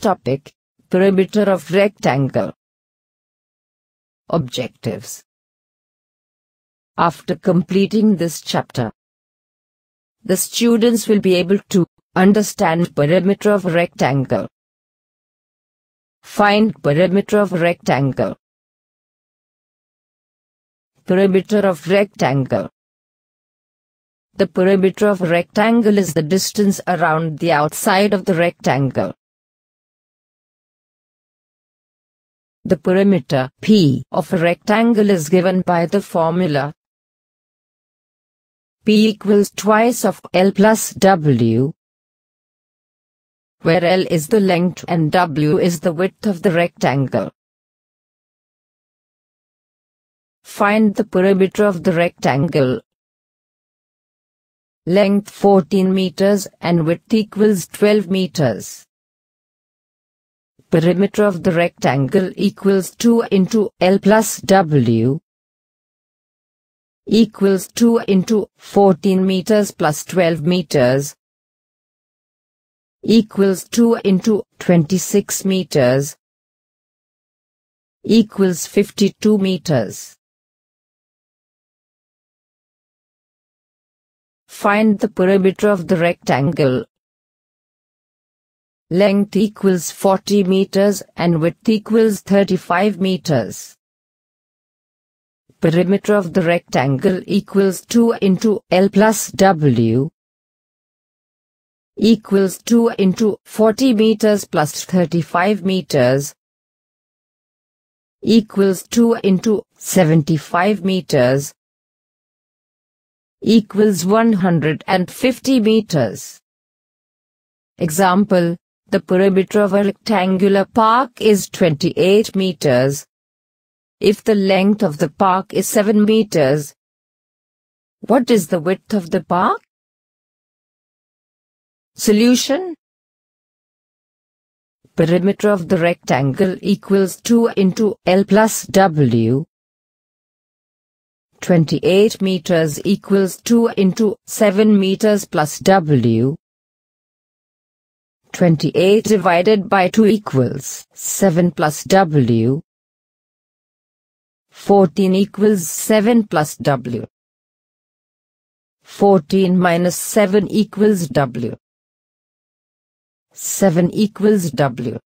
Topic Perimeter of rectangle. Objectives After completing this chapter, the students will be able to understand perimeter of rectangle. Find perimeter of rectangle. Perimeter of rectangle. The perimeter of rectangle is the distance around the outside of the rectangle. The perimeter P of a rectangle is given by the formula P equals twice of L plus W where L is the length and W is the width of the rectangle. Find the perimeter of the rectangle. Length 14 meters and width equals 12 meters perimeter of the rectangle equals 2 into L plus W equals 2 into 14 meters plus 12 meters equals 2 into 26 meters equals 52 meters. Find the perimeter of the rectangle length equals 40 meters and width equals 35 meters. Perimeter of the rectangle equals 2 into L plus W equals 2 into 40 meters plus 35 meters equals 2 into 75 meters equals 150 meters. Example the perimeter of a rectangular park is 28 meters. If the length of the park is 7 meters, what is the width of the park? Solution Perimeter of the rectangle equals 2 into L plus W. 28 meters equals 2 into 7 meters plus W. 28 divided by 2 equals 7 plus W. 14 equals 7 plus W. 14 minus 7 equals W. 7 equals W.